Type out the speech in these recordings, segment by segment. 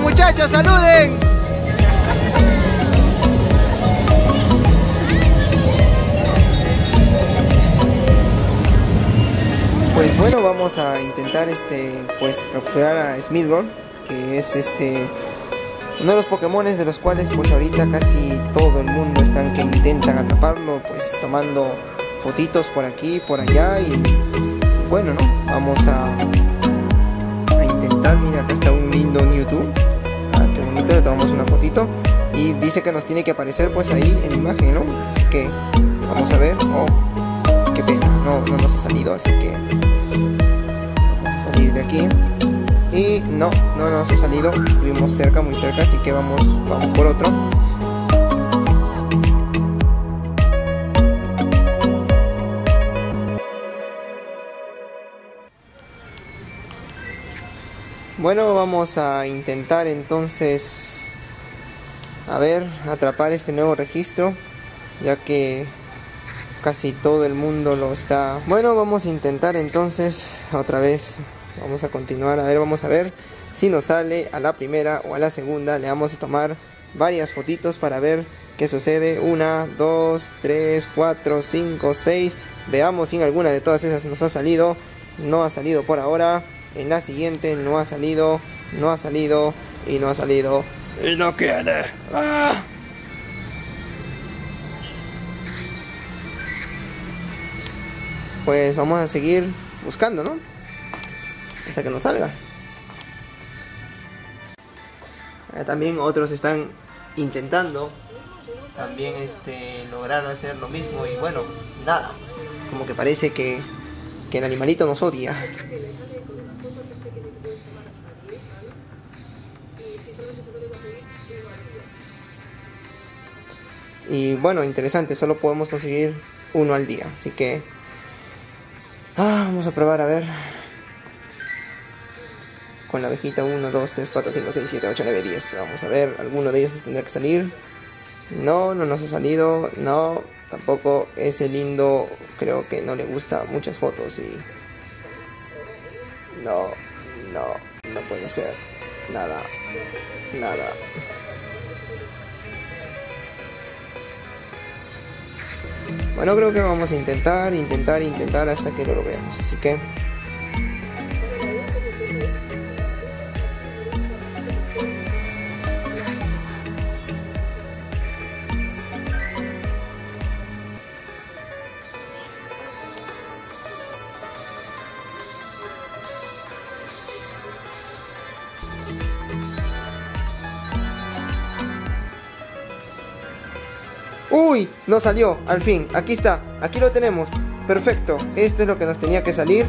muchachos, saluden. Pues bueno, vamos a intentar este pues capturar a Smirgol, que es este uno de los Pokémon de los cuales pues ahorita casi todo el mundo están que intentan atraparlo, pues tomando fotitos por aquí, por allá y bueno, ¿no? Vamos a, a intentar, mira, acá está un lindo Mewtwo. Ah, qué bonito, le tomamos una fotito y dice que nos tiene que aparecer pues ahí en imagen, ¿no? Así que vamos a ver. Oh, qué pena, no, no nos ha salido, así que vamos a salir de aquí. Y no, no nos ha salido, estuvimos cerca, muy cerca, así que vamos, vamos por otro. Bueno, vamos a intentar entonces a ver, atrapar este nuevo registro, ya que casi todo el mundo lo está. Bueno, vamos a intentar entonces otra vez. Vamos a continuar, a ver, vamos a ver si nos sale a la primera o a la segunda. Le vamos a tomar varias fotitos para ver qué sucede. Una, dos, tres, cuatro, cinco, seis. Veamos si en alguna de todas esas nos ha salido. No ha salido por ahora. En la siguiente no ha salido, no ha salido y no ha salido. Y no quiere. ¡Ah! Pues vamos a seguir buscando, ¿no? Hasta que nos salga. Eh, También otros están intentando también este lograr hacer lo mismo y bueno, nada. Como que parece que, que el animalito nos odia. Y bueno, interesante, solo podemos conseguir uno al día. Así que... Ah, vamos a probar a ver. Con la abejita 1, 2, 3, 4, 5, 6, 7, 8, 9, 10. Vamos a ver, alguno de ellos tendrá que salir. No, no nos ha salido. No, tampoco ese lindo. Creo que no le gusta muchas fotos y... No, no, no puede ser. Nada, nada. Bueno, creo que vamos a intentar, intentar, intentar hasta que lo logremos. Así que... Uy, no salió, al fin, aquí está, aquí lo tenemos, perfecto, esto es lo que nos tenía que salir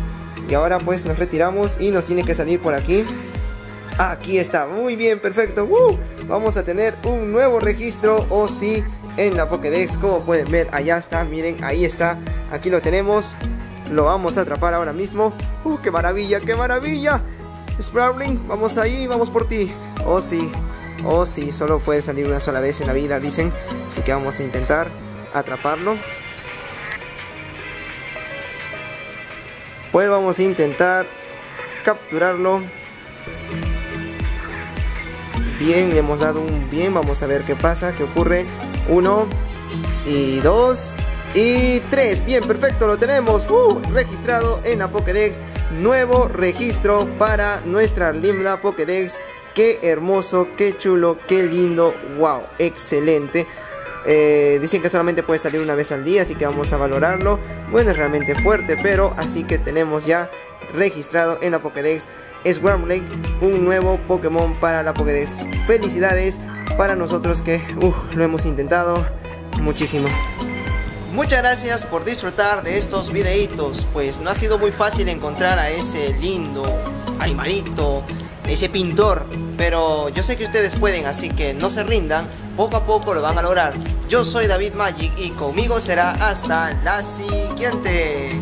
y ahora pues nos retiramos y nos tiene que salir por aquí. Aquí está, muy bien, perfecto, ¡Uh! vamos a tener un nuevo registro o sí en la Pokédex, como pueden ver, allá está, miren, ahí está, aquí lo tenemos, lo vamos a atrapar ahora mismo, ¡Uh, qué maravilla, qué maravilla! Sprawling, vamos ahí, vamos por ti, oh sí, o si solo puede salir una sola vez en la vida, dicen. Así que vamos a intentar atraparlo. Pues vamos a intentar capturarlo. Bien, le hemos dado un bien. Vamos a ver qué pasa, qué ocurre. Uno y dos y tres. Bien, perfecto, lo tenemos uh, registrado en la Pokédex. Nuevo registro para nuestra linda Pokédex Qué hermoso, qué chulo, qué lindo. Wow, excelente. Eh, dicen que solamente puede salir una vez al día, así que vamos a valorarlo. Bueno, es realmente fuerte, pero así que tenemos ya registrado en la Pokédex Swarmlake, un nuevo Pokémon para la Pokédex. Felicidades para nosotros que lo hemos intentado muchísimo. Muchas gracias por disfrutar de estos videitos, pues no ha sido muy fácil encontrar a ese lindo animalito ese pintor. Pero yo sé que ustedes pueden, así que no se rindan, poco a poco lo van a lograr. Yo soy David Magic y conmigo será hasta la siguiente.